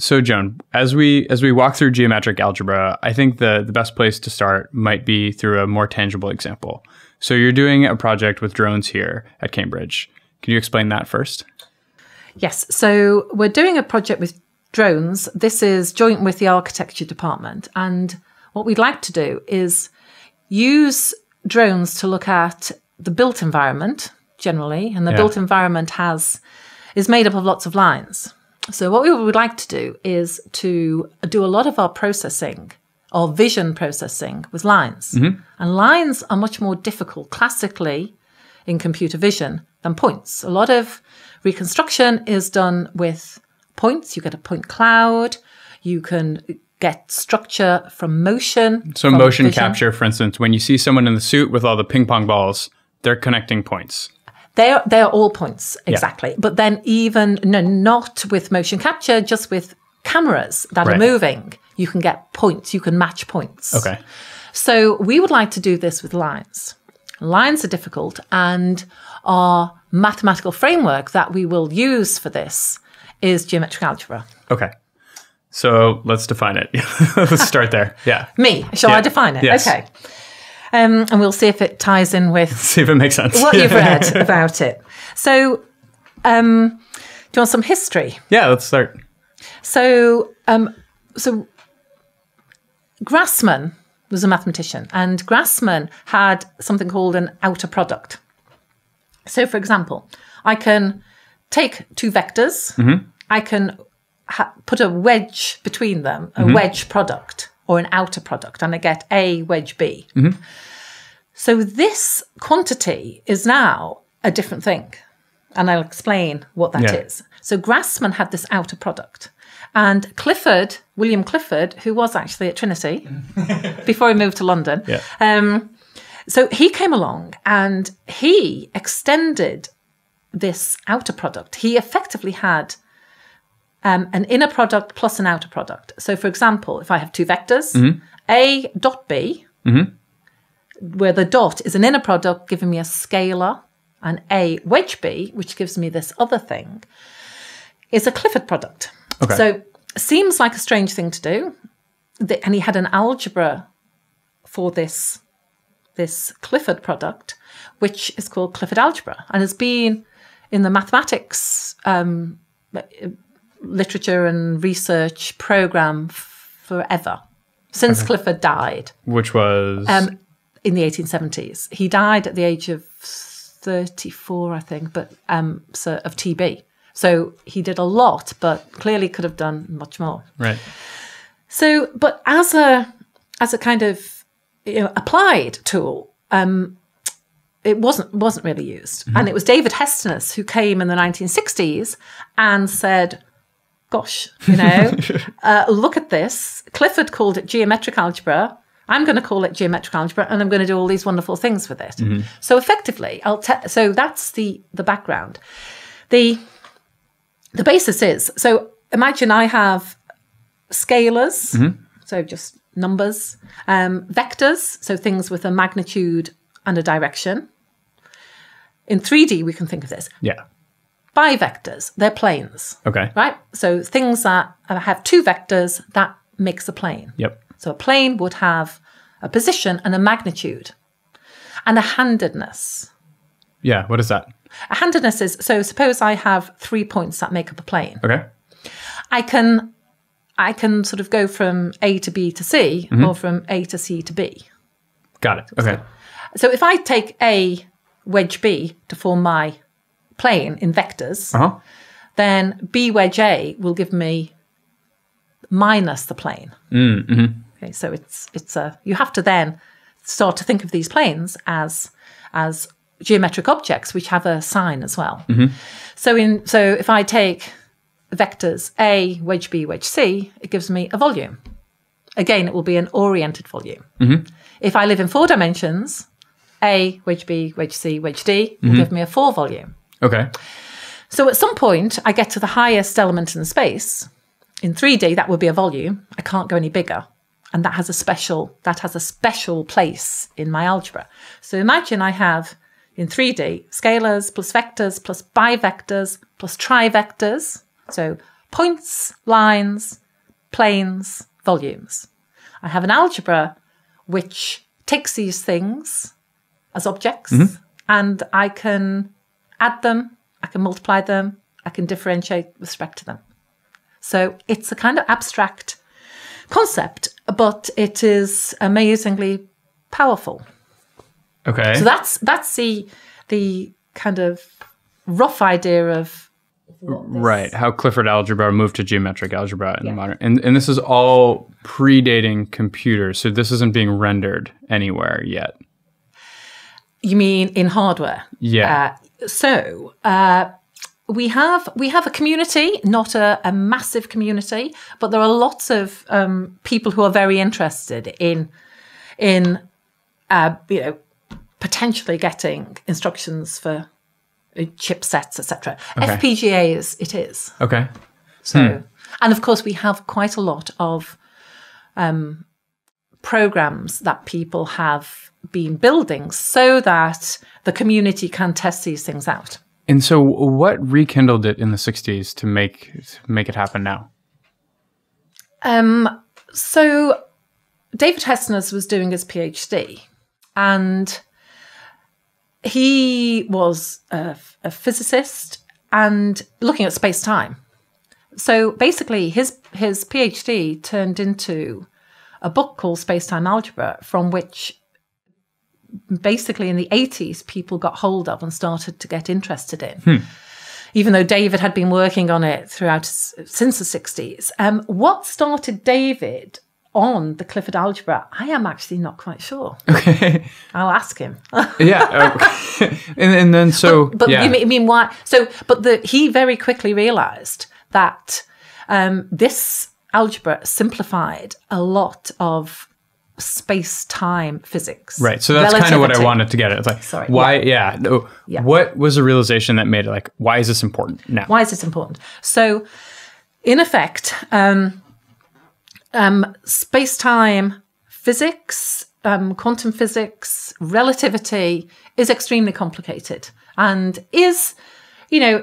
So Joan, as we as we walk through geometric algebra, I think the the best place to start might be through a more tangible example. So you're doing a project with drones here at Cambridge. Can you explain that first? Yes. So we're doing a project with drones. This is joint with the architecture department. And what we'd like to do is use drones to look at the built environment generally. And the Yeah. built environment has is made up of lots of lines. So what we would like to do is to do a lot of our processing or vision processing with lines. Mm-hmm. And lines are much more difficult classically in computer vision than points. A lot of reconstruction is done with points. You get a point cloud. You can get structure from motion. So from motion vision. capture, for instance, when you see someone in the suit with all the ping pong balls, they're connecting points. They are, they are all points, exactly. But then even, no, not with motion capture, just with cameras that Right. are moving, you can get points. You can match points. Okay. So we would like to do this with lines. Lines are difficult, and our mathematical framework that we will use for this is geometric algebra. Okay. So let's define it. let's start there. Yeah. Me, shall Yeah. I define it? Yes. Okay. Um, and we'll see if it ties in with See if it makes sense. what you've read about it. So, um, do you want some history? yeah, let's start. So, um, so Grassmann was a mathematician, and Grassmann had something called an outer product. So, for example, I can take two vectors, I can ha- put a wedge between them, a wedge product or an outer product, and I get A wedge B. So, this quantity is now a different thing. And I'll explain what that is. Yeah. So Grassmann had this outer product. And Clifford, William Clifford, who was actually at Trinity before he moved to London, Yeah. um, so he came along and he extended this outer product. He effectively had um, an inner product plus an outer product. So, for example, if I have two vectors, A dot B, where the dot is an inner product giving me a scalar, and A wedge B, which gives me this other thing, is a Clifford product. Okay. So, seems like a strange thing to do. And he had an algebra for this this Clifford product, which is called Clifford algebra, and has been in the mathematics um, literature and research program forever since Clifford died Which was um, in the 1870s. He died at the age of 34, I think, but um, so, of TB. So he did a lot, but clearly could have done much more. right. So, but as a as a kind of you know, applied tool, um, it wasn't wasn't really used. And it was David Hestenes who came in the 1960s and said, "Gosh, you know, uh, look at this." Clifford called it geometric algebra. I'm going to call it geometric algebra, and I'm going to do all these wonderful things with it. So effectively, I'll te- so that's the the background. The the basis is so imagine I have scalars, so just numbers, um, vectors, so things with a magnitude and a direction. In 3D, we can think of this. Yeah. Bivectors, they're planes, Okay. right? So things that have two vectors, that makes a plane. Yep. So a plane would have a position and a magnitude and a handedness. Yeah. What is that? A handedness is so suppose I have three points that make up a plane. Okay. I can I can sort of go from A to B to C mm-hmm. or from A to C to B. Got it. Okay. So if I take A wedge B to form my plane in vectors, Uh huh. then B wedge A will give me minus the plane. Mm, mm-hmm. Okay, so it's it's a you have to then start to think of these planes as as geometric objects which have a sign as well. Mm-hmm. So in so if I take vectors A wedge B wedge C, it gives me a volume. Again, it will be an oriented volume. Mm-hmm. If I live in four dimensions, A wedge B wedge C wedge D will give me a four volume. Okay. So at some point, I get to the highest element in space. In 3D, that would be a volume. I can't go any bigger. And that has a special that has a special place in my algebra. So imagine I have in 3D scalars plus vectors plus bivectors plus trivectors. So points, lines, planes, volumes. I have an algebra which takes these things as objects mm-hmm. and I can add them, I can multiply them, I can differentiate with respect to them. So it's a kind of abstract concept, but it is amazingly powerful. Okay. So that's that's the the kind of rough idea of Right. How Clifford algebra moved to geometric algebra in the modern and, and this is all predating computers, so this isn't being rendered anywhere yet. you mean in hardware. Yeah. Uh, so uh, we have we have a community, not a, a massive community, but there are lots of um, people who are very interested in in uh, you know potentially getting instructions for uh, chipsets, etc. FPGA is it is. okay. So, and of course, we have quite a lot of um, programs that people have been building so that the community can test these things out. And so what rekindled it in the 60s to make to make it happen now? Um, so, David Hestenes was doing his PhD, and he was a, a physicist and looking at space time. So basically, his his PhD turned into a book called Space Time Algebra, from which basically in the 80s people got hold of and started to get interested in. Even though David had been working on it throughout since the 60s. Um, what started David on the Clifford algebra? I am actually not quite sure. Okay. I'll ask him. yeah. okay. and, and then so But yeah. you mean, you mean why? So, but the, he very quickly realized that um, this algebra simplified a lot of space time physics. Right. So that's kind of what I wanted to get at. It's like, Sorry, why? Yeah. no, Yeah. What was the realization that made it like, why is this important now? Why is this important? So, in effect, um, um, space time physics, um, quantum physics, relativity is extremely complicated and is, you know,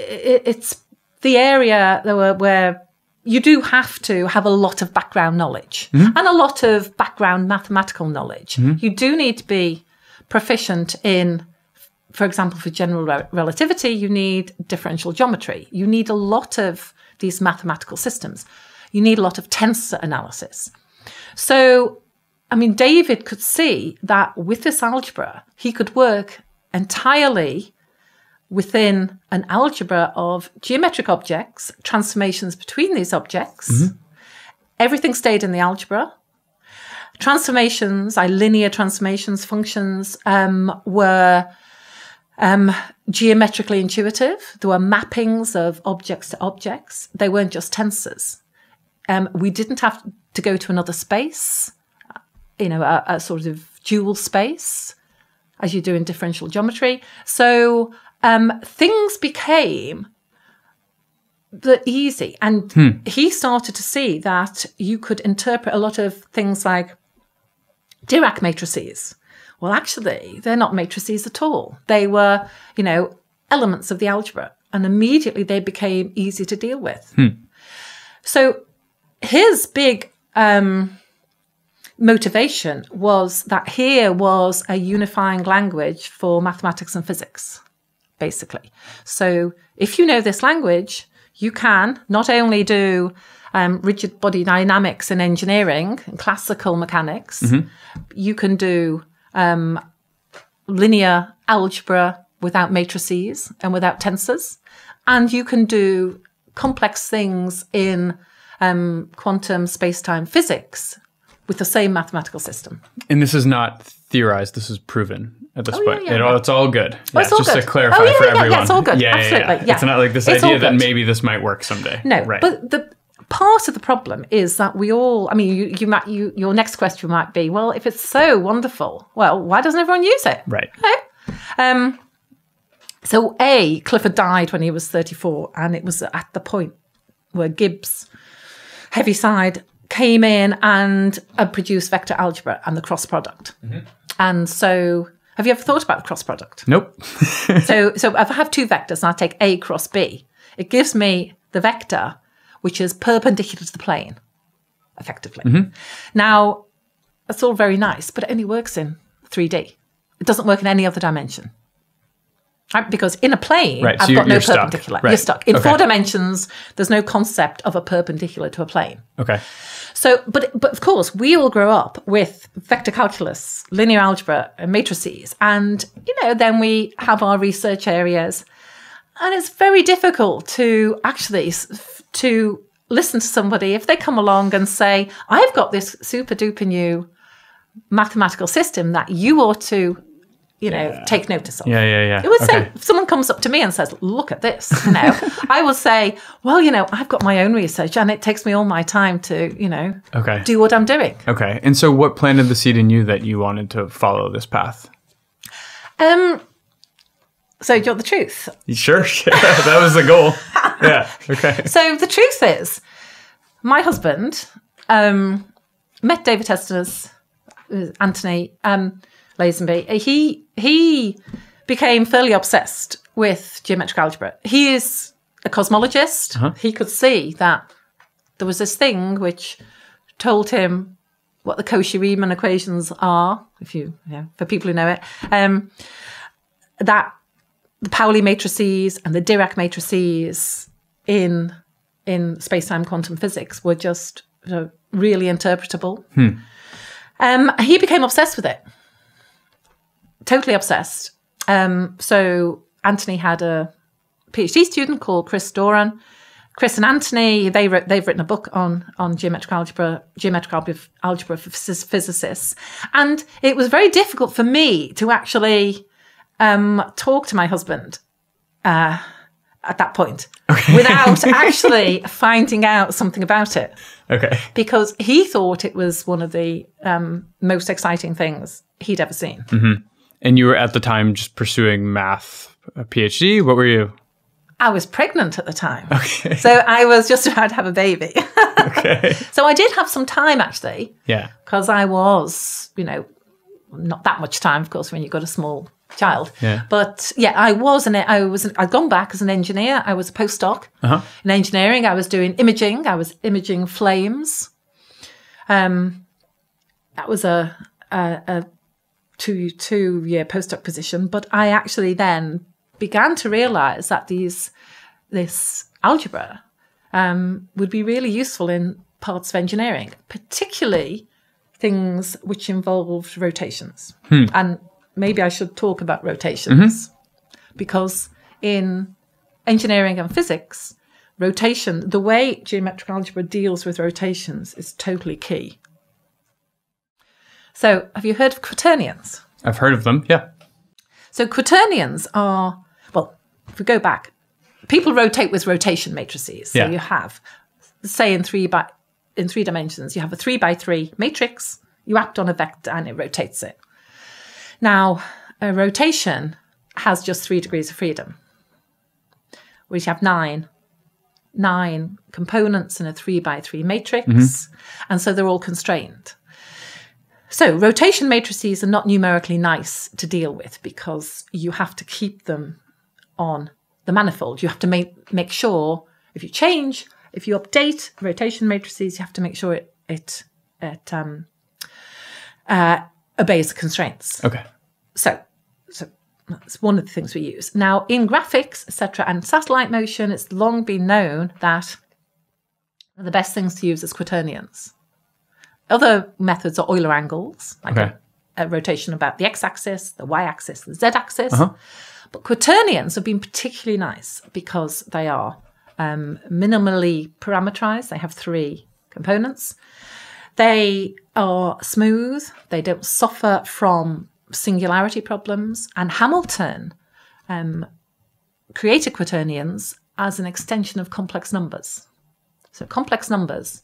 i it's the area where, where you do have to have a lot of background knowledge mm-hmm. and a lot of background mathematical knowledge. Mm-hmm. You do need to be proficient in for example, for general re- relativity, you need differential geometry. You need a lot of these mathematical systems. You need a lot of tensor analysis. So, I mean, David could see that with this algebra, he could work entirely within an algebra of geometric objects, transformations between these objects. Everything stayed in the algebra. Transformations, like linear transformations, functions, um, were um, geometrically intuitive. There were mappings of objects to objects. They weren't just tensors. Um, we didn't have to go to another space, you know, a, a sort of dual space, as you do in differential geometry. So um, things became the easy, and he started to see that you could interpret a lot of things like Dirac matrices. Well, actually, they're not matrices at all. They were, you know, elements of the algebra, and immediately they became easy to deal with. So his big um, motivation was that here was a unifying language for mathematics and physics, basically. So if you know this language, you can not only do um, rigid body dynamics in engineering and classical mechanics, you can do um, linear algebra without matrices and without tensors, and you can do complex things in um, quantum space-time physics with the same mathematical system. And this is not theorized. This is proven at this Oh, point. yeah, it, yeah. it's all good. Yeah, it's all just to clarify Oh, yeah, for yeah, yeah, everyone. it's all good. Yeah, yeah, yeah. Absolutely, yeah. It's not like this It's idea that maybe this might work someday. No, right. but the part of the problem is that we all. I mean, you, you might. You, your next question might be, well, if it's so wonderful, well, why doesn't everyone use it? right. Um, so, A, Clifford died when he was 34, and it was at the point where Gibbs, Heaviside, came in and uh, produced vector algebra and the cross product. And so, have you ever thought about the cross product? Nope. so, so if I have two vectors and I take A cross B, it gives me the vector which is perpendicular to the plane, effectively. Mm-hmm. Now, that's all very nice, but it only works in 3D. It doesn't work in any other dimension. Right? Because in a plane, Right, so I've you're- got no you're stuck. perpendicular. Right. You're stuck. In Okay. four dimensions, there's no concept of a perpendicular to a plane. Okay. So, but but of course, we all grow up with vector calculus, linear algebra, and matrices, and you know, then we have our research areas, and it's very difficult to actually to listen to somebody if they come along and say, "I've got this super duper new mathematical system that you ought to." You know, take notice of. Yeah, yeah, yeah. It would say if someone comes up to me and says, "Look at this," you know, I will say, "Well, you know, I've got my own research, and it takes me all my time to, you know, Okay. do what I'm doing." Okay. And so what planted the seed in you that you wanted to follow this path? Um. So, do you want the truth? Sure. Yeah, that was the goal. Yeah. Okay. So, the truth is, my husband um, met David Hestenes uh, Anthony um, Lasenby. He he became fairly obsessed with geometric algebra. He is a cosmologist. He could see that there was this thing which told him what the Cauchy-Riemann equations are, if you, yeah, for people who know it, um, that the Pauli matrices and the Dirac matrices in in space-time quantum physics were just you know, really interpretable. Um, he became obsessed with it, totally obsessed. Um, so Anthony had a PhD student called Chris Doran. Chris and Anthony, they wrote, they've written a book on on geometric algebra, geometric algebra, for physicists, and it was very difficult for me to actually um, talk to my husband uh, at that point without actually finding out something about it Okay. because he thought it was one of the um, most exciting things he'd ever seen. And you were at the time just pursuing math, a PhD. What were you? I was pregnant at the time. Okay. So I was just about to have a baby. Okay. so I did have some time actually, Yeah. because I was, you know, not that much time, of course, when you've got a small child. Yeah. But yeah, I was, and I was, I'd gone back as an engineer. I was a postdoc Uh-huh. in engineering. I was doing imaging. I was imaging flames. Um, that was a, a, a two two year postdoc position. But I actually then began to realize that these this algebra um, would be really useful in parts of engineering, particularly things which involved rotations. And maybe I should talk about rotations because in engineering and physics, rotation, the way geometric algebra deals with rotations is totally key. So, have you heard of quaternions? I've heard of them. Yeah. So quaternions are well, if we go back, people rotate with rotation matrices. So Yeah. you have, say, in three by in three dimensions, you have a three by three matrix. You act on a vector and it rotates it. Now, a rotation has just three degrees of freedom. We have nine nine components in a three by three matrix, mm-hmm. and so they're all constrained. So rotation matrices are not numerically nice to deal with because you have to keep them on the manifold. You have to make make sure if you change, if you update rotation matrices, you have to make sure it it it um, uh, obeys the constraints. Okay. So, so that's one of the things we use. Now, in graphics, etc., and satellite motion, it's long been known that the best things to use is quaternions. Other methods are Euler angles, like Okay. a, a rotation about the x-axis, the y-axis, the z-axis. But quaternions have been particularly nice because they are um, minimally parameterized. They have three components. They are smooth. They don't suffer from singularity problems. And Hamilton um, created quaternions as an extension of complex numbers. So complex numbers,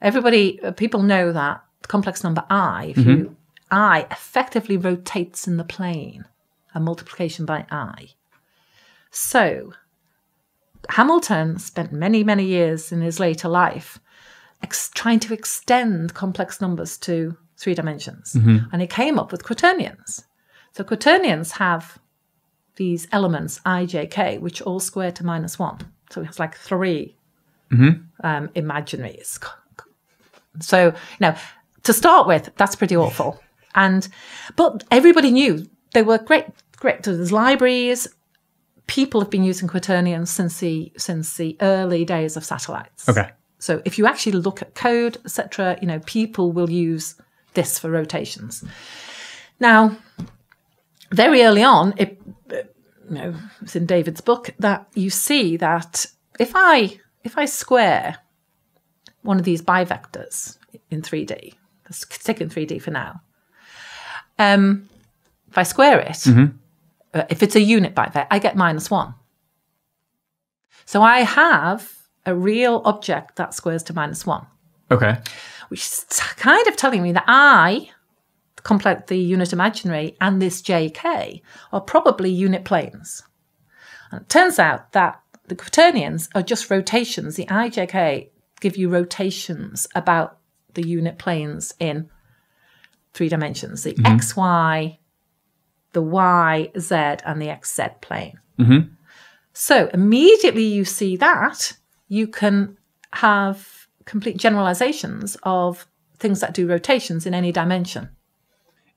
everybody, uh, people know that complex number i, if you i effectively rotates in the plane, a multiplication by i. So Hamilton spent many, many years in his later life ex- trying to extend complex numbers to three dimensions. And he came up with quaternions. So quaternions have these elements i, j, k, which all square to minus one. So it has like 3 um, imaginaries. So, you know, to start with, that's pretty awful. And, but everybody knew they were great, great. There's libraries. People have been using quaternions since the since the early days of satellites. Okay. So if you actually look at code, etc., you know, people will use this for rotations. Now, very early on, it, you know, it's in David's book that you see that if I if I square one of these bivectors in 3D, let's stick in 3D for now. Um, if I square it, uh, if it's a unit bivector, I get minus one. So I have a real object that squares to minus one, Okay. which is kind of telling me that I, the complex, the unit imaginary, and this JK are probably unit planes. And it turns out that the quaternions are just rotations. The IJK give you rotations about the unit planes in three dimensions: the mm-hmm. X, Y, the Y, Z, and the XZ plane. Mm-hmm. So immediately you see that, you can have complete generalizations of things that do rotations in any dimension.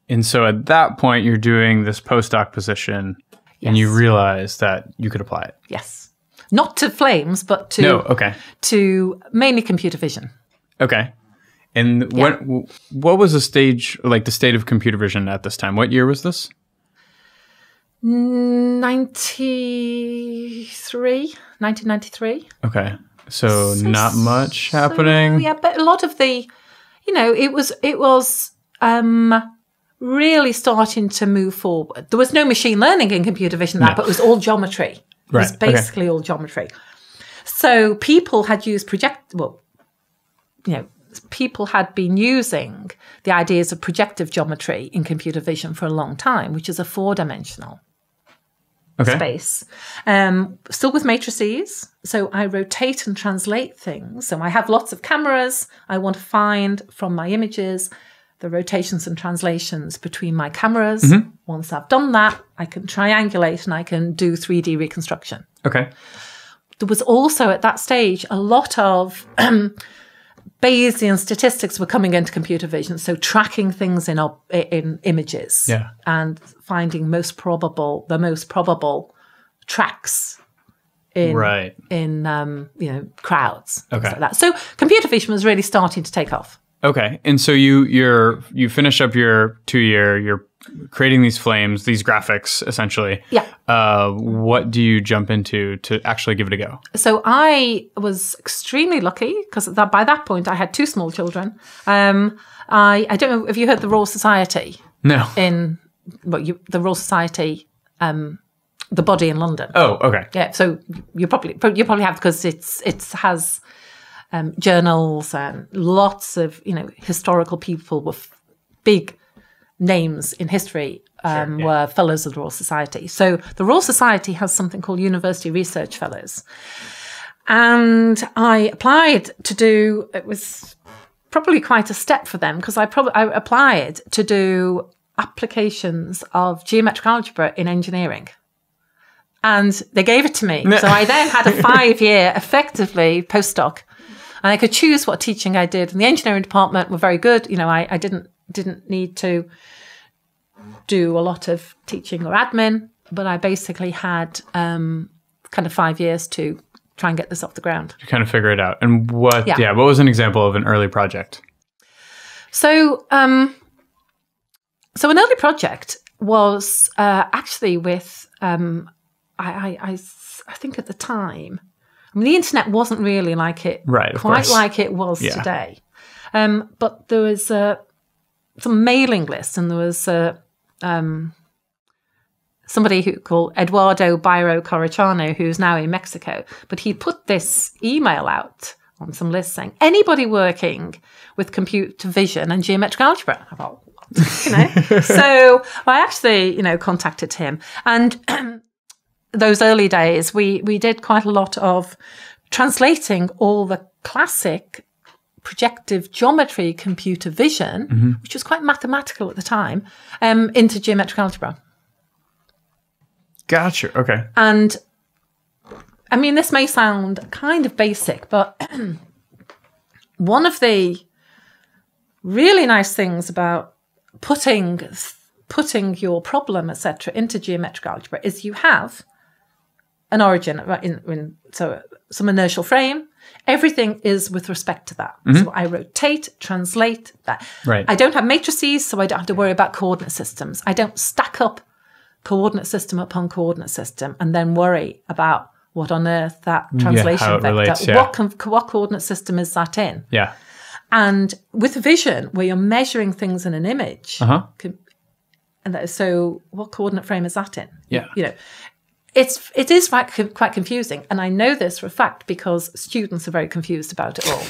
And so at that point, you're doing this postdoc position, and you realize that you could apply it. Yes. Not to flames, but to No. Okay. to mainly computer vision. Okay. And what what was the stage like the state of computer vision at this time? What year was this? 93, 1993. Okay. So, not much happening. So, yeah, but a lot of the, you know, it was it was um, really starting to move forward. There was no machine learning in computer vision that, No. but it was all geometry. It was Right, okay. basically all geometry. So people had used project well, you know, people had been using the ideas of projective geometry in computer vision for a long time, which is a four dimensional Okay. space. Um, still with matrices. So I rotate and translate things. So I have lots of cameras. I want to find from my images the rotations and translations between my cameras. Once I've done that, I can triangulate and I can do 3D reconstruction. Okay. There was also at that stage a lot of Bayesian statistics were coming into computer vision, so tracking things in in images Yeah. and finding most probable the most probable tracks in Right. in um, you know crowds. Okay. like that. So computer vision was really starting to take off. Okay. And so you you're you finish up your two year. You're creating these flames, these graphics, essentially. Yeah. Uh, what do you jump into to actually give it a go? So I was extremely lucky because that by that point I had two small children. Um, I I don't know if you heard the Royal Society No. in well, you, the Royal Society, um, the body in London. Oh. Okay. Yeah, so you probably you probably have because it's it has um, journals and lots of you know historical people with big names in history um, yeah. were fellows of the Royal Society. So the Royal Society has something called University Research Fellows, and I applied to do it was probably quite a step for them because I probably I applied to do applications of geometric algebra in engineering and they gave it to me. So I then had a five year, effectively postdoc, and I could choose what teaching I did. And the engineering department were very good. You know, I, I didn't didn't need to do a lot of teaching or admin, but I basically had um, kind of five years to try and get this off the ground. To kind of figure it out. And what? Yeah. Yeah. what was an example of an early project? So, um, so an early project was uh, actually with um, i i i think at the time, I mean, the internet wasn't really like it, Right, quite course. like it was Yeah. today. Um, but there was uh, some mailing lists, and there was uh, um, somebody who called Eduardo Bayro Corrochano, who's now in Mexico. But he put this email out on some lists saying anybody working with computer vision and geometric algebra. I thought, you know. so I actually, you know, contacted him, and those early days, we we did quite a lot of translating all the classic projective geometry computer vision, which was quite mathematical at the time, um, into geometric algebra. Gotcha. Okay. And I mean, this may sound kind of basic, but one of the really nice things about putting putting your problem, etc., into geometric algebra is you have an origin in, in so some inertial frame. Everything is with respect to that. So I rotate, translate that. Right. I don't have matrices, so I don't have to worry about coordinate systems. I don't stack up coordinate system upon coordinate system and then worry about what on earth that translation it vector, relates, yeah. what, con- what coordinate system is that in? Yeah. And with vision, where you're measuring things in an image, Uh-huh. can- and that, so what coordinate frame is that in? Yeah. You know, it's it is quite, quite confusing, and I know this for a fact because students are very confused about it all.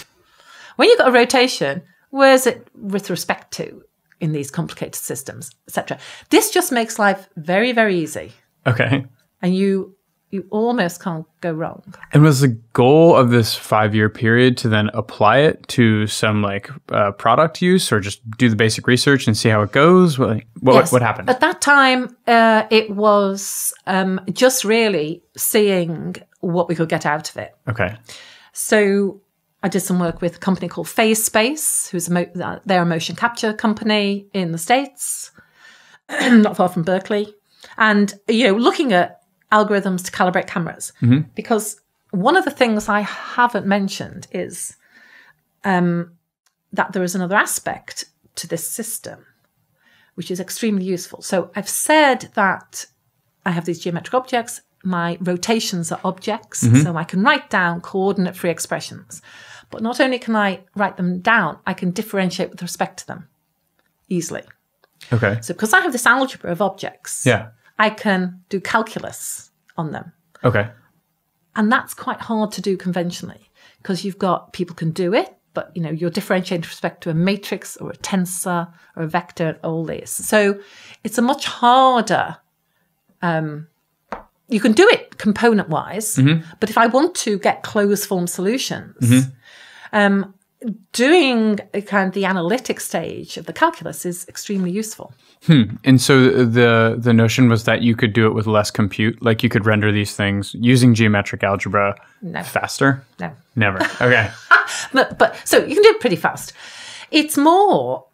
when you've got a rotation, where's it with respect to in these complicated systems, etc. This just makes life very very easy, Okay. and you you almost can't go wrong. And was the goal of this five year period to then apply it to some like uh, product use or just do the basic research and see how it goes? What, what, Yes. what happened? At that time, uh, it was um, just really seeing what we could get out of it. Okay. So I did some work with a company called PhaseSpace, who's a mo- uh, they're a motion capture company in the states, not far from Berkeley, and you know looking at algorithms to calibrate cameras because one of the things I haven't mentioned is um, that there is another aspect to this system which is extremely useful. So I've said that I have these geometric objects. My rotations are objects, so I can write down coordinate free expressions. But not only can I write them down, I can differentiate with respect to them easily. Okay. So because I have this algebra of objects, Yeah. I can do calculus on them. Okay. And that's quite hard to do conventionally because you've got people can do it, but you know, you're differentiating with respect to a matrix or a tensor or a vector, all this. So it's a much harder um you can do it component wise, but if I want to get closed form solutions, um, doing kind of the analytic stage of the calculus is extremely useful. And so the the notion was that you could do it with less compute, like you could render these things using geometric algebra No. faster. No. Never. Okay. but but so you can do it pretty fast. It's more,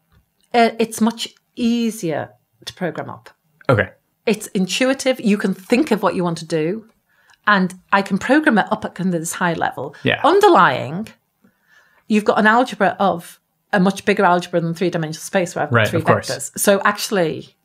uh, it's much easier to program up. Okay. It's intuitive. You can think of what you want to do, and I can program it up at kind of this high level. Yeah. Underlying, you've got an algebra of a much bigger algebra than three dimensional space where I've got Right, three of course. vectors. So actually,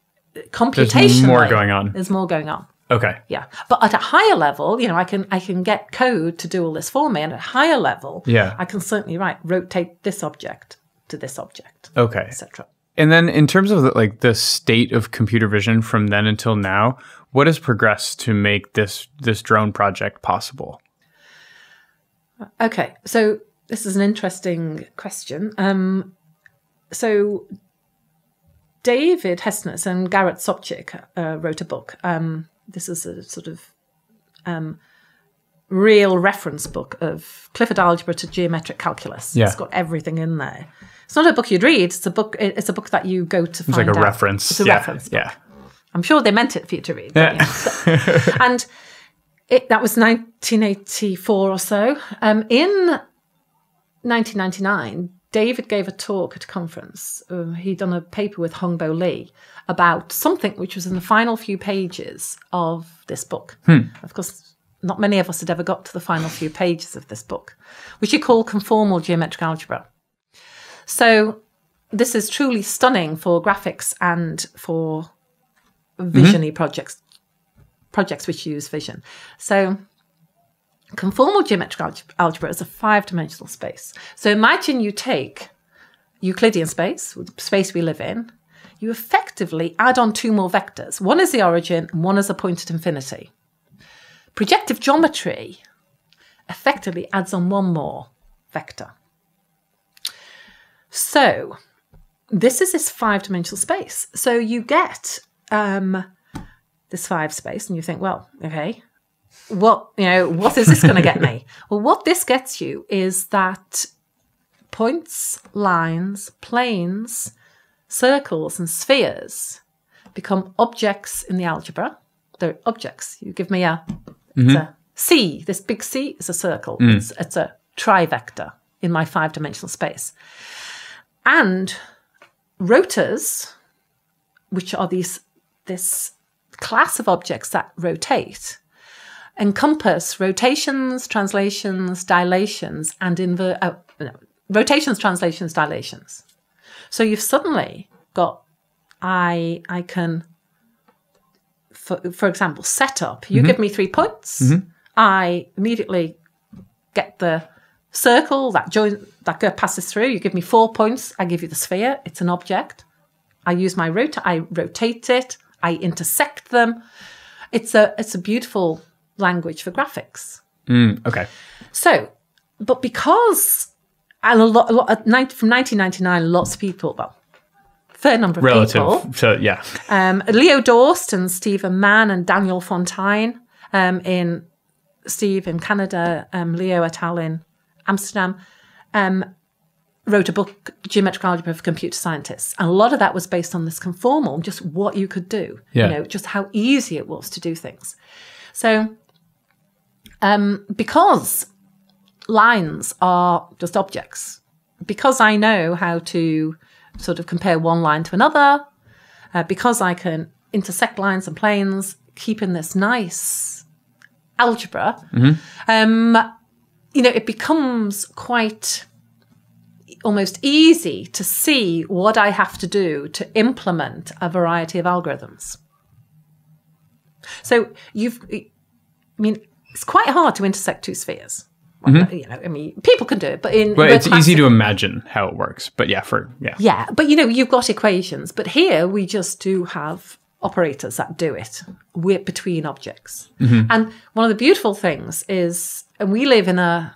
computationally, more going on. There's more going on. Okay. Yeah, but at a higher level, you know, I can I can get code to do all this for me, and at a higher level, Yeah. I can certainly write rotate this object to this object, Okay. etc. And then in terms of the, like the state of computer vision from then until now, what has progressed to make this this drone project possible? Okay, so this is an interesting question. Um, so David Hestenes and Garret Sobczyk uh, wrote a book. Um, this is a sort of um, real reference book of Clifford algebra to geometric calculus. Yeah. It's got everything in there. It's not a book you'd read. It's a book. It's a book that you go to It's find like a out. reference. It's a yeah. reference. book. Yeah. I'm sure they meant it for you to read. yeah. and it, that was 1984 or so. Um, in 1999, David gave a talk at a conference. Uh, he'd done a paper with Hongbo Li about something which was in the final few pages of this book. Of course, not many of us had ever got to the final few pages of this book, which he called conformal geometric algebra. So this is truly stunning for graphics and for visiony projects projects which use vision. So conformal geometric algebra is a five-dimensional space. So imagine you take Euclidean space, the space we live in, you effectively add on two more vectors. One is the origin and one is a point at infinity. Projective geometry effectively adds on one more vector. So this is this five-dimensional space. So you get um, this five space, and you think, well, okay, what you know, what is this going to get me? well, what this gets you is that points, lines, planes, circles, and spheres become objects in the algebra. They're objects. You give me a, it's a mm-hmm. C, this big C, is a circle. Mm. It's, it's a trivector in my five dimensional space. And rotors, which are these this class of objects that rotate, encompass rotations, translations, dilations, and inver- uh, no, rotations, translations, dilations. So you've suddenly got I I can for, for example set up. You give me three points. I immediately get the circle that join that passes through. You give me four points. I give you the sphere. It's an object. I use my rotor. I rotate it. I intersect them. It's a it's a beautiful language for graphics. Mm, okay. So, but because and a lot, a lot from 1999, lots of people, well, fair number of Relative people, to yeah. um, Leo Dorst and Stephen Mann and Daniel Fontijne um, in Steve in Canada, um, Leo et al. in Amsterdam, um, wrote a book, Geometrical Algebra for Computer Scientists. And a lot of that was based on this conformal, just what you could do, Yeah. you know, just how easy it was to do things. So, um, because lines are just objects, because I know how to sort of compare one line to another, uh, because I can intersect lines and planes, keeping this nice algebra, um, you know, it becomes quite almost easy to see what I have to do to implement a variety of algorithms. So you've, I mean, it's quite hard to intersect two spheres. Well, mm-hmm. You know, I mean, people can do it, but in the it's easy to imagine how it works. But yeah, for yeah. yeah, but you know, you've got equations, but here we just do have operators that do it with between objects. Mm-hmm. And one of the beautiful things is, and we live in a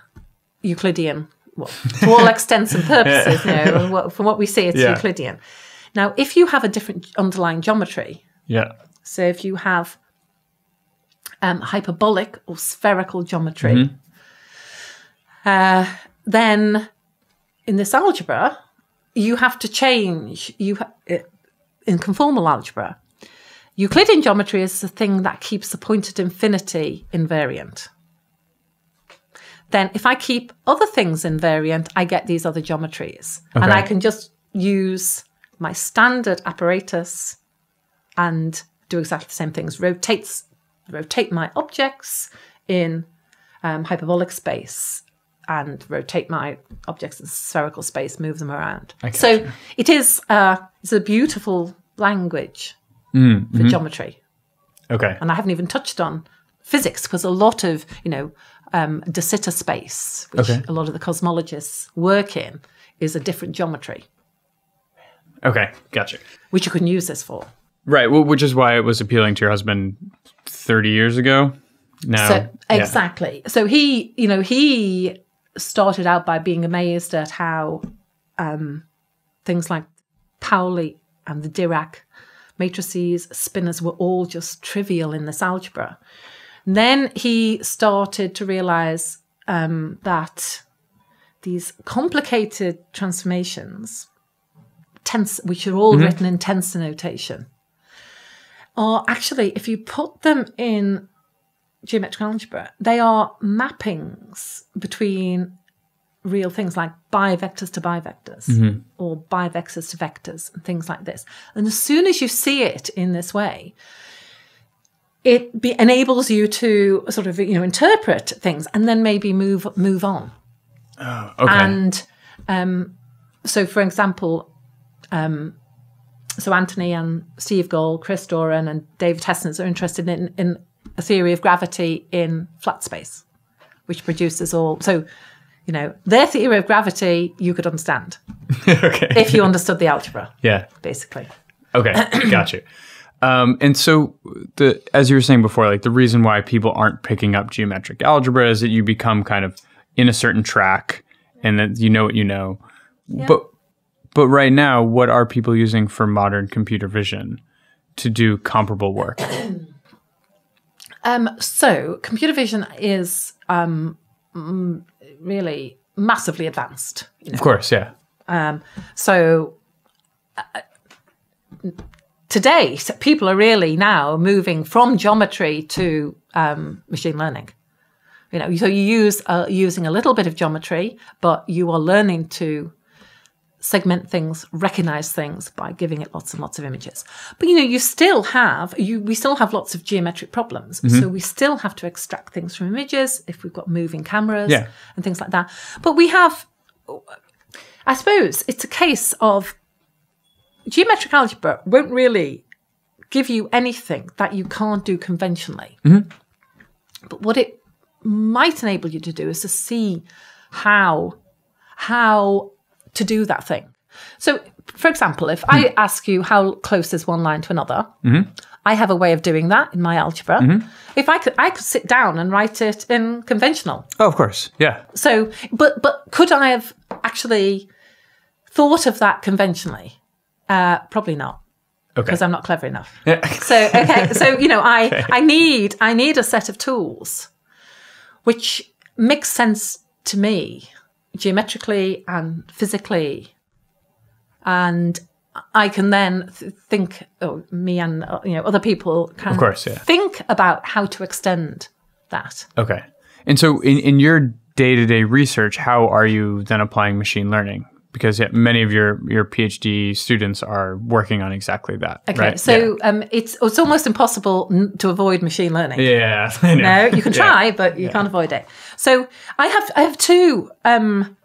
Euclidean, well, to all extents and purposes, you know, from what we see, it's Yeah. Euclidean. Now, if you have a different underlying geometry, Yeah. so if you have um, hyperbolic or spherical geometry, uh, then in this algebra, you have to change. You ha- in conformal algebra, Euclidean geometry is the thing that keeps the point at infinity invariant. Then, if I keep other things invariant, I get these other geometries, and I can just use my standard apparatus and do exactly the same things. Rotates, rotate my objects in um, hyperbolic space and rotate my objects in spherical space, move them around. So it is uh, it's a beautiful language for geometry, Okay. and I haven't even touched on physics because a lot of you know um, de Sitter space, which Okay. a lot of the cosmologists work in, is a different geometry, Okay. Gotcha. which you can use this for. Right. Well, which is why it was appealing to your husband 30 years ago. Now. So Oh, yeah. exactly. So he, you know, he started out by being amazed at how um, things like Pauli and the Dirac matrices, spinors were all just trivial in this algebra. And then he started to realize um, that these complicated transformations, tense, which are all written in tensor notation, are actually, if you put them in geometric algebra, they are mappings between real things like bivectors to bivectors or bivectors to vectors and things like this. And as soon as you see it in this way, it be, enables you to sort of you know interpret things and then maybe move move on. okay. And um, so, for example, um, so Anthony and Steve Gull, Chris Doran, and David Hestenes are interested in, in a theory of gravity in flat space, which produces all. So, you know, their theory of gravity you could understand okay. if you understood the algebra, yeah. basically. Okay, gotcha. Um, and so, the as you were saying before, like the reason why people aren't picking up geometric algebra is that you become kind of in a certain track, and that you know what you know. But but right now, what are people using for modern computer vision to do comparable work? Um, so, computer vision is um, really massively advanced. You know, Of course, yeah. So uh, today, so people are really now moving from geometry to um, machine learning. You know, so you use uh, using a little bit of geometry, but you are learning to segment things, recognize things by giving it lots and lots of images. But you know, you still have you we still have lots of geometric problems. Mm-hmm. So we still have to extract things from images if we've got moving cameras Yeah. and things like that. But we have I suppose it's a case of geometric algebra won't really give you anything that you can't do conventionally. Mm-hmm. But what it might enable you to do is to see how how to do that thing. So, for example, if I hmm. ask you how close is one line to another, mm-hmm. I have a way of doing that in my algebra. Mm-hmm. If I could, I could sit down and write it in conventional. Oh, of course. Yeah. So, but but could I have actually thought of that conventionally? Uh, probably not Okay. because I'm not clever enough. Yeah. So okay, so you know, I I need I need a set of tools which makes sense to me geometrically and physically, and I can then th- think. Oh, me and uh, you know other people can Of course, yeah. think about how to extend that. Okay. And so in, in your day to day research, how are you then applying machine learning? Because yeah, many of your, your PhD students are working on exactly that. Okay, right? so um, it's it's almost impossible n- to avoid machine learning. yeah, yeah. No, you can Yeah. try, but you can't avoid it. So I have I have two um,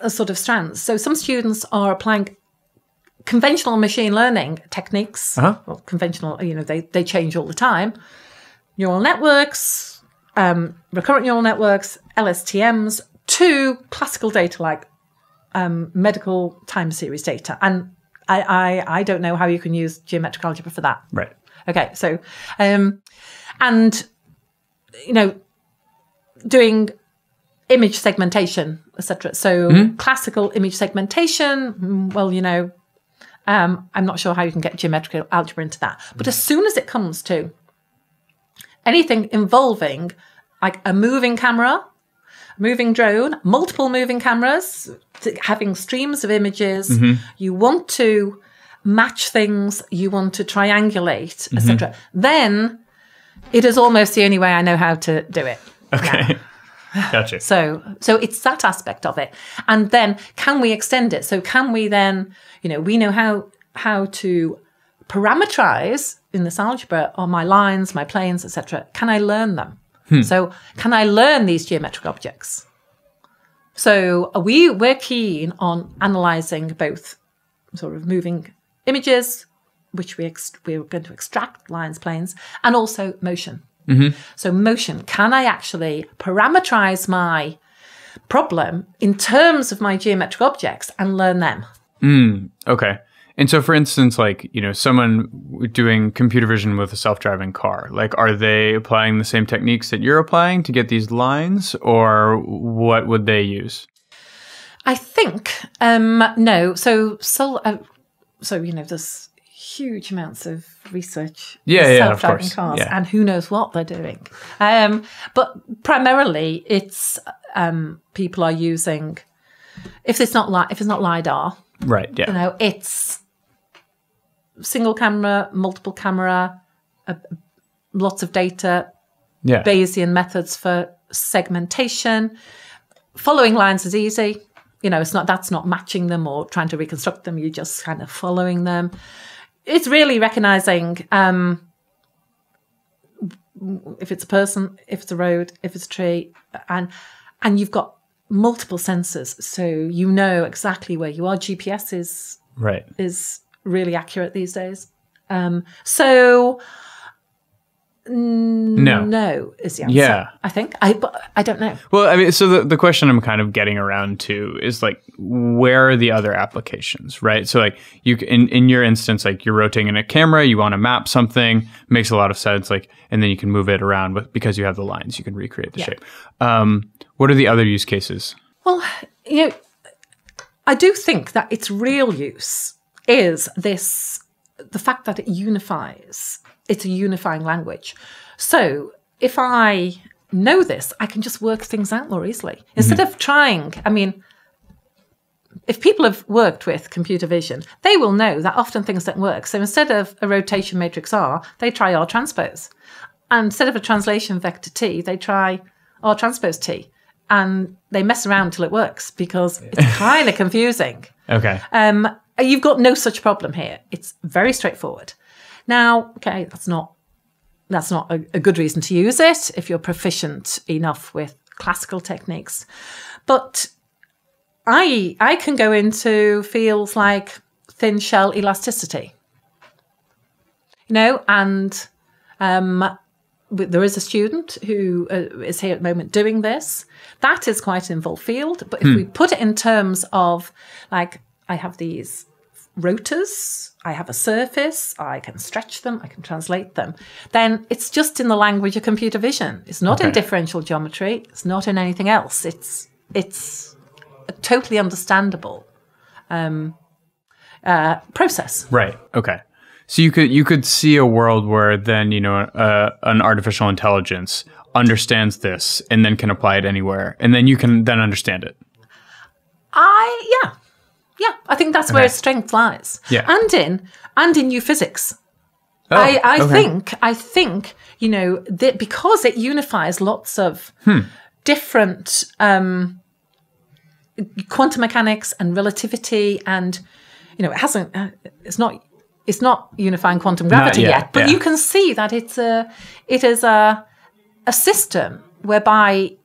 uh, sort of strands. So some students are applying conventional machine learning techniques. Uh-huh. Well, conventional, you know, they they change all the time. Neural networks, um, recurrent neural networks, LSTMs, to classical data like um, medical time series data, and I, I I don't know how you can use geometric algebra for that. Right. Okay, so, um, and you know, doing image segmentation, etc. So classical image segmentation. mm, Well, you know, um, I'm not sure how you can get geometrical algebra into that. But as soon as it comes to anything involving like a moving camera, moving drone, multiple moving cameras, having streams of images, you want to match things, you want to triangulate, etc. Then it is almost the only way I know how to do it. Okay. gotcha. So so it's that aspect of it. And then can we extend it? So can we then, you know, we know how how to parameterize in this algebra on my lines, my planes, etc. Can I learn them? Hmm. So can I learn these geometric objects? So we we're keen on analyzing both sort of moving images, which we ex- we're going to extract lines, planes, and also motion. So motion, can I actually parameterize my problem in terms of my geometric objects and learn them? Okay. And so, for instance, like, you know, someone doing computer vision with a self driving car, like, are they applying the same techniques that you're applying to get these lines, or what would they use? I think um, no. So so uh, so you know, there's huge amounts of research. Yeah, yeah, of self-driving course. cars, Yeah. and who knows what they're doing. Um, but primarily, it's um, people are using. If it's not li- if it's not lidar, Right. Yeah. you know, it's single camera, multiple camera, uh, lots of data, yeah. Bayesian methods for segmentation. Following lines is easy. You know, it's not that's not matching them or trying to reconstruct them. You're just kind of following them. It's really recognizing um, if it's a person, if it's a road, if it's a tree, and and you've got multiple sensors, so you know exactly where you are. GPS is right. is really accurate these days. Um, so No. no is the answer. Yeah. I think I but I don't know. Well, I mean, so the, the question I'm kind of getting around to is like, where are the other applications, right? So, like, you in in your instance, like you're rotating a camera, you want to map something, makes a lot of sense, like, and then you can move it around with because you have the lines, you can recreate the Yeah. shape. Um, what are the other use cases? Well, you know, I do think that its real use is this the fact that it unifies. It's a unifying language. So if I know this, I can just work things out more easily. Instead of trying, I mean, if people have worked with computer vision, they will know that often things don't work. So instead of a rotation matrix R, they try R transpose. And instead of a translation vector T, they try R transpose T. And they mess around until it works because it's kind of confusing. Okay. Um, you've got no such problem here. It's very straightforward. Now, okay, that's not that's not a, a good reason to use it if you're proficient enough with classical techniques. But I I can go into fields like thin shell elasticity. You know, and um, there is a student who uh, is here at the moment doing this. That is quite an involved field. But if we put it in terms of like, I have these rotors, I have a surface, I can stretch them, I can translate them, then it's just in the language of computer vision. It's not in differential geometry. It's not in anything else. It's it's a totally understandable um, uh, process. Right. Okay. So you could you could see a world where then you know uh, an artificial intelligence understands this and then can apply it anywhere, and then you can then understand it. I yeah. Yeah, I think that's where its strength lies. Yeah. And in and in new physics. Oh, I, I okay. think I think you know that because it unifies lots of Hmm. different um, quantum mechanics and relativity, and you know it hasn't. Uh, it's not. It's not unifying quantum gravity yet, yet, but yeah. you can see that it's a. It is a a system whereby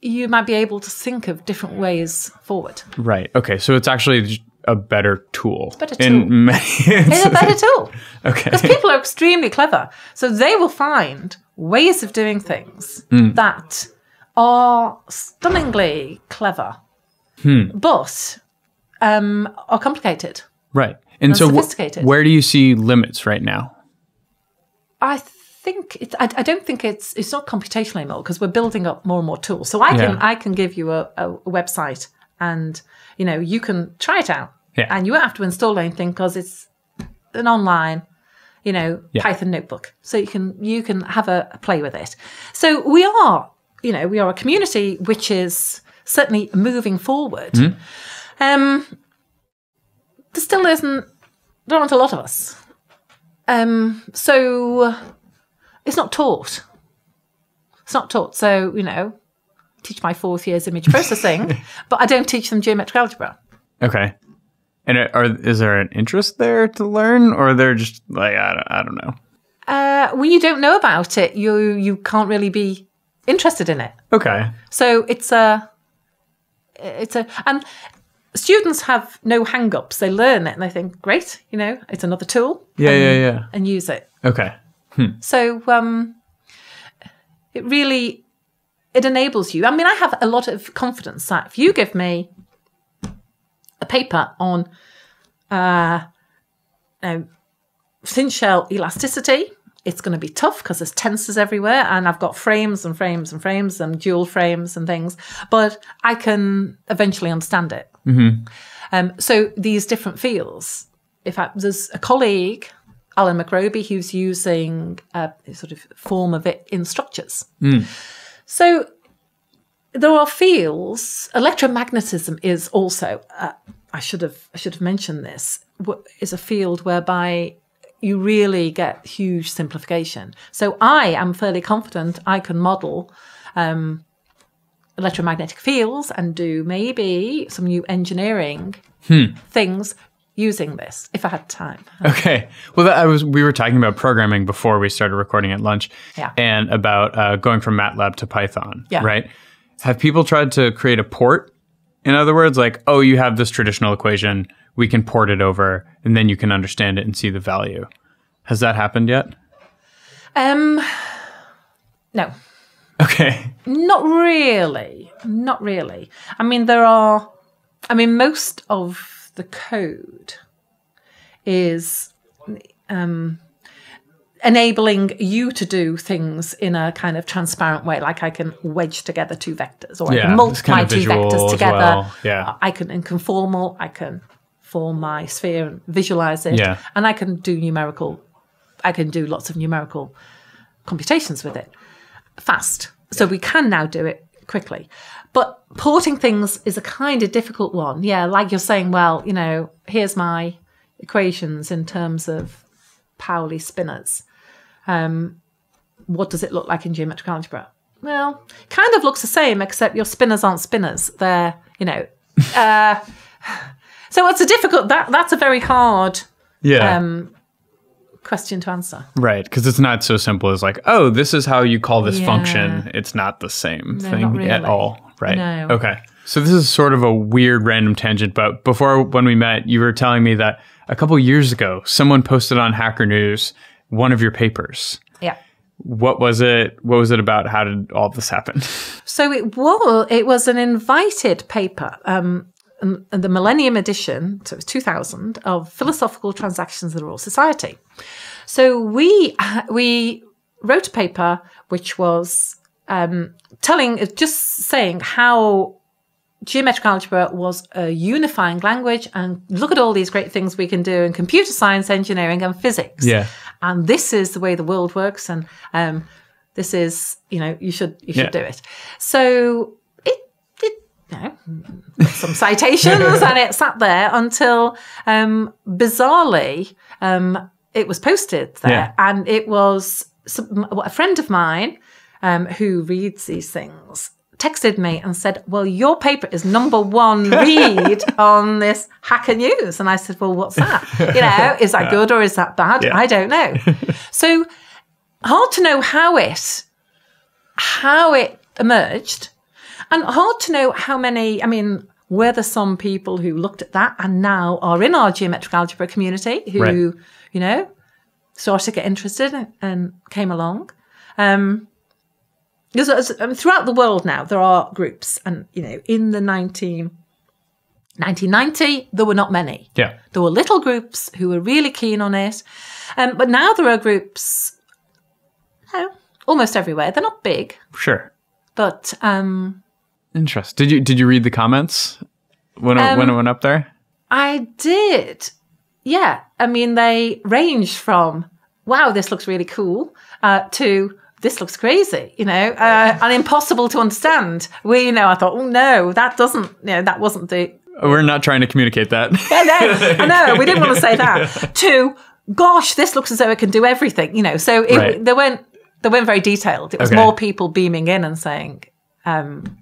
you might be able to think of different ways forward. Right. Okay. So it's actually a better tool. better tool. In tool. many- It's a better tool. okay. Because people are extremely clever. So they will find ways of doing things Hmm. that are stunningly clever, Hmm. but um, are complicated. Right. And so, wh- where do you see limits right now? I think it, I, I don't think it's it's not computational anymore because we're building up more and more tools. So I can Yeah. I can give you a, a website and you know you can try it out Yeah. and you won't have to install anything because it's an online you know Yeah. Python notebook. So you can you can have a, a play with it. So we are you know we are a community which is certainly moving forward. Hmm. Um, there still isn't there aren't a lot of us. Um, so it's not taught. It's not taught. So, you know, teach my fourth year's image processing, but I don't teach them geometric algebra. Okay. And are is there an interest there to learn, or they're just like I don't, I don't know. Uh, when you don't know about it, you you can't really be interested in it. Okay. So it's a it's a and students have no hang-ups. They learn it and they think, great, you know, it's another tool. Yeah. and, Yeah. Yeah. And use it. Okay. So um, it really it enables you. I mean, I have a lot of confidence that if you give me a paper on uh, uh, thin shell elasticity, it's going to be tough because there's tensors everywhere, and I've got frames and frames and frames and dual frames and things. But I can eventually understand it. Um, so these different fields. If fact, there's a colleague, Allan McRobie, who's using a sort of form of it in structures. So there are fields. Electromagnetism is also. Uh, I should have. I should have mentioned this. Is a field whereby you really get huge simplification. So I am fairly confident I can model um, electromagnetic fields and do maybe some new engineering things using this if I had time. Okay. Well, that, I was. We were talking about programming before we started recording at lunch, Yeah. and about uh, going from MATLAB to Python. Yeah. Right. Have people tried to create a port? In other words, like, oh, you have this traditional equation, we can port it over, and then you can understand it and see the value. Has that happened yet? Um, no, Okay. not really. Not really. I mean, there are. I mean, most of the code is um, enabling you to do things in a kind of transparent way. Like I can wedge together two vectors, or I can multiply kind of two vectors together. well. Yeah. I can in conformal. I can form my sphere and visualize it. Yeah. And I can do numerical. I can do lots of numerical computations with it fast. So we can now do it quickly. But porting things is a kind of difficult one. Yeah, like you're saying, well, you know, here's my equations in terms of Pauli spinors. Um, what does it look like in geometric algebra? well, kind of looks the same, except your spinors aren't spinors. They're, you know. Uh, so it's a difficult. That that's a very hard Yeah. um, question to answer. right. Because it's not so simple as like, oh, this is how you call this Yeah. function. It's not the same No, thing not at all. Right. No. Okay. So this is sort of a weird random tangent, but before when we met, you were telling me that a couple years ago, someone posted on Hacker News one of your papers. Yeah. What was it? What was it about? How did all this happen? So it was it was an invited paper, um, the Millennium Edition, so it was 2000 of Philosophical Transactions of the Royal Society. So we we wrote a paper which was um, telling, just saying how geometric algebra was a unifying language, and look at all these great things we can do in computer science, engineering, and physics Yeah. and this is the way the world works and um, this is you know you should you should Yeah. do it so it, it you know some citations and it sat there until um, bizarrely um, it was posted there Yeah. and it was some, a friend of mine um, who reads these things texted me and said, Well, your paper is number one read on this Hacker News. And I said, Well, what's that? You know, is that good or is that bad? Yeah. I don't know. so hard to know how it how it emerged and hard to know how many i mean were there some people who looked at that and now are in our geometric algebra community who Right. you know started to get interested and, came along um because throughout the world now there are groups and you know in the 19 1990 there were not many Yeah. there were little groups who were really keen on it. Um, but now there are groups you know, almost everywhere. They're not big, Sure. but um, Interesting. Did you did you read the comments when it, Um, when it went up there? I did. Yeah. I mean, they range from, wow, this looks really cool, uh, to, this looks crazy, you know, uh, and impossible to understand. We, you know, I thought, oh no, that doesn't, you know, that wasn't the, We're not trying to communicate that. I know, I know, we didn't want to say that. To, gosh, this looks as though it can do everything, you know. So it, Right. they weren't they weren't very detailed. It was Okay. more people beaming in and saying, um,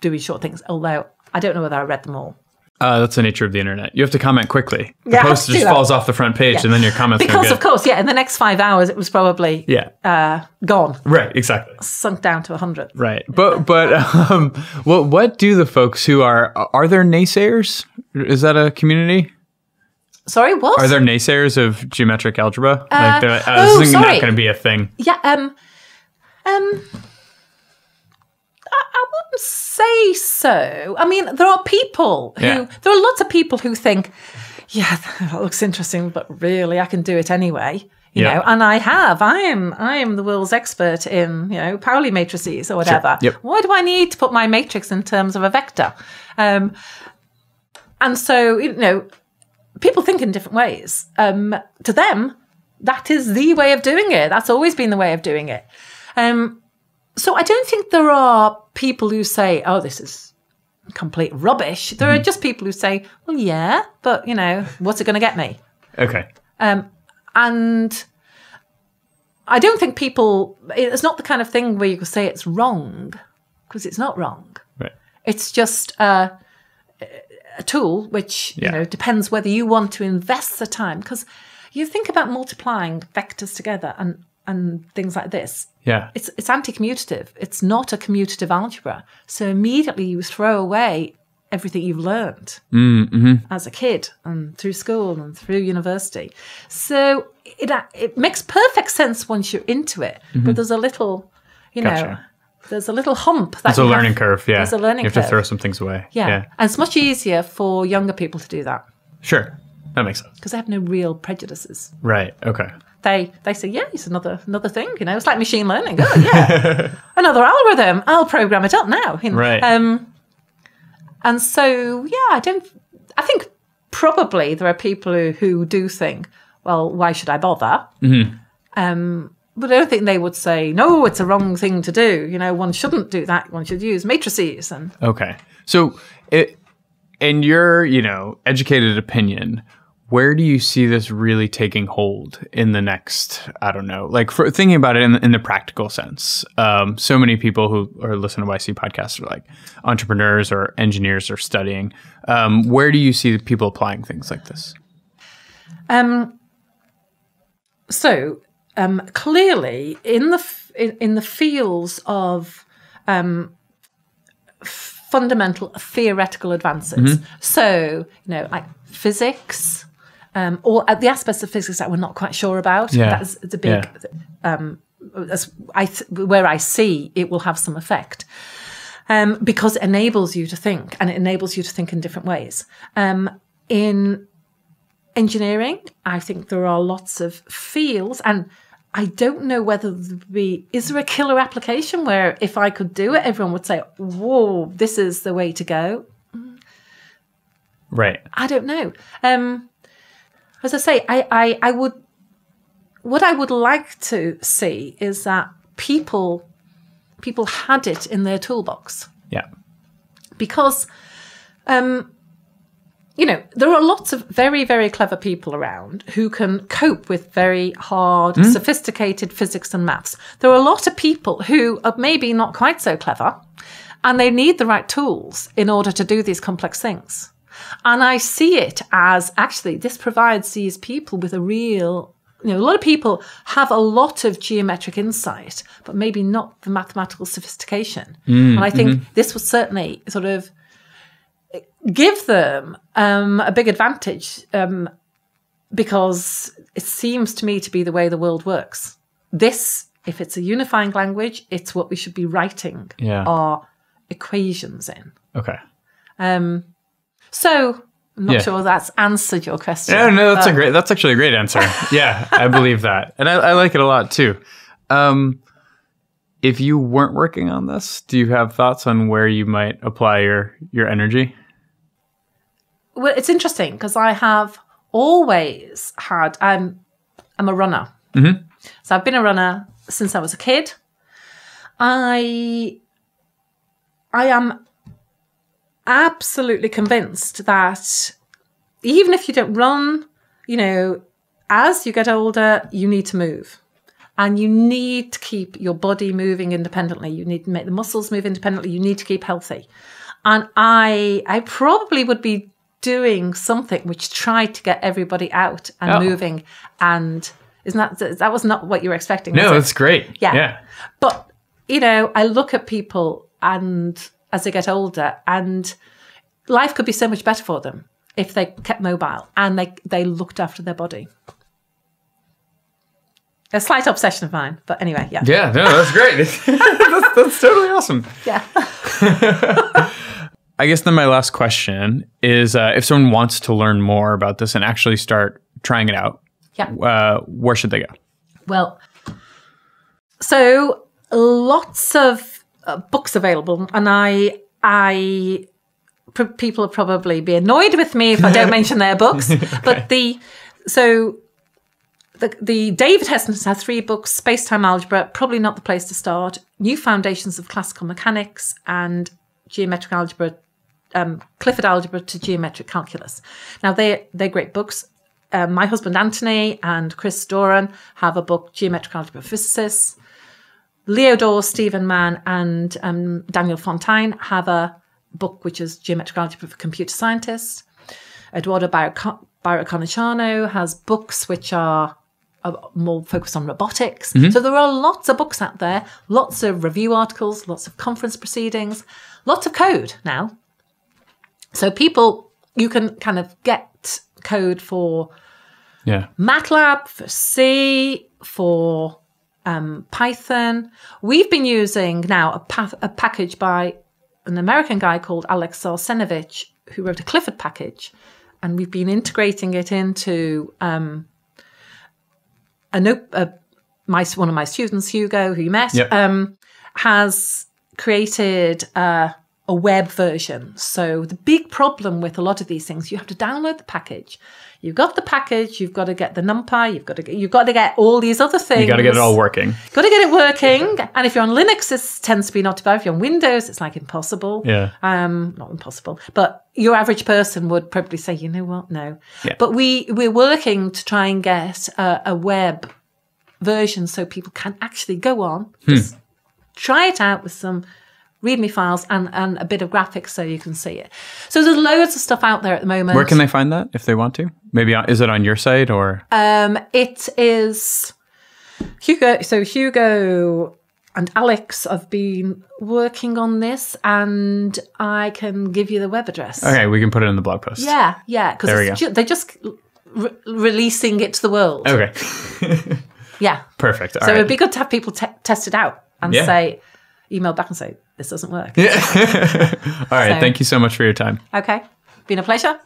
doing short things. Although I don't know whether I read them all Uh, that's the nature of the internet. You have to comment quickly. The Yeah, post just falls off the front page, and then your comments because of course, yeah. In the next five hours, it was probably yeah. uh, gone, right. Exactly. sunk down to a hundred. Right. But but um, what what do the folks who are are there naysayers? Is that a community? Sorry, what? Are there naysayers of geometric algebra? Uh, like like, oh, uh, this is sorry. not going to be a thing. Yeah. Um. Um. I, I wouldn't say so. I mean, there are people who Yeah. there are lots of people who think, yeah, that looks interesting, but really, I can do it anyway. You Yeah. know, and I have. I am. I am the world's expert in you know Pauli matrices or whatever. Yep. Why do I need to put my matrix in terms of a vector? Um, and so you know, people think in different ways. Um, to them, that is the way of doing it. That's always been the way of doing it. Um, so I don't think there are people who say, "Oh, this is complete rubbish." There are just people who say, "Well, yeah, but you know, what's it going to get me?" Okay. Um, and I don't think people. It's not the kind of thing where you could say it's wrong because it's not wrong. Right. It's just a, a tool which Yeah. you know depends whether you want to invest the time because you think about multiplying vectors together and and things like this. Yeah. It's it's anti-commutative. It's not a commutative algebra. So immediately you throw away everything you've learned Mm-hmm. as a kid and through school and through university. So it it makes perfect sense once you're into it. But there's a little, you know, Mm-hmm. There's a little hump. That It's a you have- learning curve. Yeah. There's a learning You have to throw some things away. Yeah. And it's much easier for younger people to do that Sure. That makes sense. because they have no real prejudices. Right. Okay. They they say, yeah, it's another another thing. You know, it's like machine learning. Oh, yeah, another algorithm. I'll program it up now. You know, Right. Um, and so yeah, I don't. I think probably there are people who, who do think, well, why should I bother? Mm-hmm. Um, but I don't think they would say, no, it's a wrong thing to do. You know, one shouldn't do that. One should use matrices and Okay. So, it, in your, you know, educated opinion, where do you see this really taking hold in the next i don't know like for thinking about it in, in the practical sense um, so many people who are listening to yc podcasts are like entrepreneurs or engineers or studying um, where do you see people applying things like this? Um, so um, clearly in the f- in, in the fields of um, fundamental theoretical advances. So you know like physics um, or uh, the aspects of physics that we're not quite sure about. Yeah. That's a big, um, that's I th- where I see it will have some effect. Um, because it enables you to think and it enables you to think in different ways. Um, in engineering, I think there are lots of fields and I don't know whether there'd be is there a killer application where if I could do it, everyone would say, Whoa, this is the way to go. right I don't know. Um, as I say, I, I, I would, what I would like to see is that people, people had it in their toolbox yeah because, um, you know, there are lots of very, very clever people around who can cope with very hard, sophisticated physics and maths. There are a lot of people who are maybe not quite so clever and they need the right tools in order to do these complex things. And I see it as actually this provides these people with a real, you know, a lot of people have a lot of geometric insight, but maybe not the mathematical sophistication. and I think this would certainly sort of give them um, a big advantage um, because it seems to me to be the way the world works. This, if it's a unifying language, it's what we should be writing Yeah. our equations in. okay Um, so I'm not Yeah. sure that's answered your question. Yeah, no, that's a but- great. That's actually a great answer. Yeah, I believe that, and I, I like it a lot too. Um, if you weren't working on this, do you have thoughts on where you might apply your your energy? Well, it's interesting because I have always had. I'm I'm a runner, Mhm. so I've been a runner since I was a kid. I I am absolutely convinced that even if you don't run, you know, as you get older, you need to move. And you need to keep your body moving independently. You need to make the muscles move independently. You need to keep healthy. And I I probably would be doing something which tried to get everybody out and Oh. moving. And isn't that that was not what you were expecting? No, was it? that's great. Yeah. yeah, But, you know, I look at people and as they get older and life could be so much better for them if they kept mobile and they, they looked after their body. A slight obsession of mine, but anyway, yeah. yeah. No, that's great. that's, that's totally awesome. Yeah. I guess then my last question is: uh, if someone wants to learn more about this and actually start trying it out, Yeah. uh, where should they go? Well, so lots of uh, books available, and I, I, pr- people will probably be annoyed with me if I don't mention their books. But the so the the David Hestenes has three books: Space Time Algebra, probably not the place to start. New Foundations of Classical Mechanics and Geometric Algebra. Um, Clifford Algebra to Geometric Calculus. Now they they're great books um, my husband Anthony and Chris Doran have a book, Geometric Algebra Physicists. Leo Dorst, Stephen Mann, and um, Daniel Fontijne have a book which is Geometric Algebra for Computer Scientists. Eduardo Bayro Corrochano has books which are more focused on robotics. So there are lots of books out there, lots of review articles, lots of conference proceedings, lots of code now. So people, you can kind of get code for Yeah, MATLAB, for C, for um, Python. We've been using now a, pa- a package by an American guy called Alex Arsenovic, who wrote a Clifford package, and we've been integrating it into um, a, a my one of my students, Hugo, who you met, Yep. um, has created a a web version. So the big problem with a lot of these things, you have to download the package. You've got the package, you've got to get the numpy, you've got to get, you've got to get all these other things. You got to get it all working. Got to get it working. And if you're on Linux, it tends to be not too bad. If you're on Windows, it's like impossible. Yeah. Um, not impossible, but your average person would probably say, you know what, no. Yeah. But we we're working to try and get a, a web version so people can actually go on, Hmm. just try it out with some README files and, and a bit of graphics so you can see it. So there's loads of stuff out there at the moment. Where can they find that if they want to? Maybe on, is it on your site or? Um, it is Hugo. So Hugo and Alex have been working on this, and I can give you the web address. okay, we can put it in the blog post. Yeah, yeah, There we because go. ju- they're just re- releasing it to the world. Okay. Yeah. Perfect. All so right. it'd be good to have people te- test it out and Yeah. say, email back and say, this doesn't work. Yeah. All right. So- Thank you so much for your time. Okay. Been a pleasure.